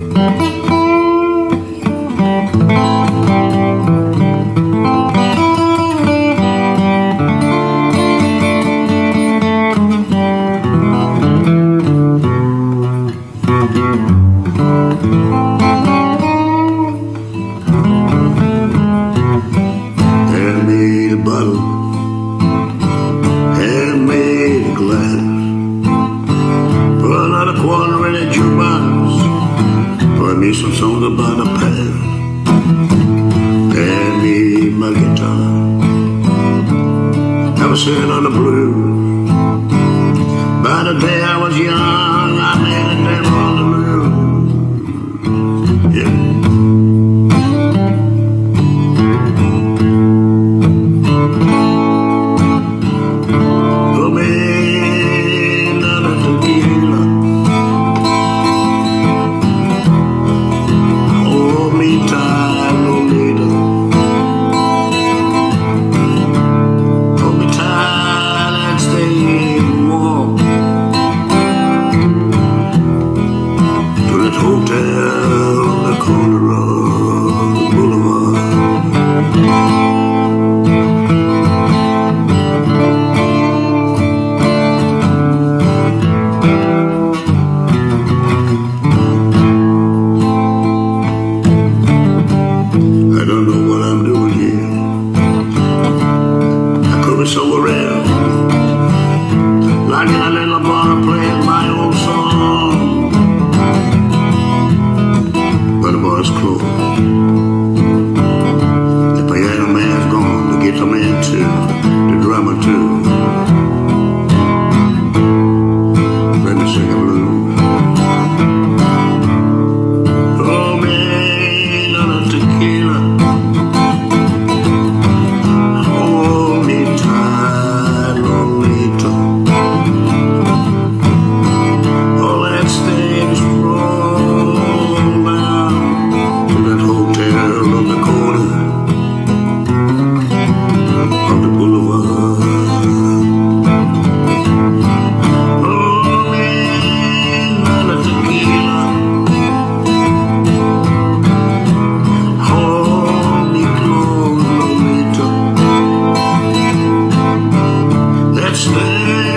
Mm-hmm. Some Nisam about da bana pel me my guitar I was sitting on the blue. By the day I was young I made a devil on the moon. eyes closed. The piano man's gone to get the man too, the drummer too. Spinning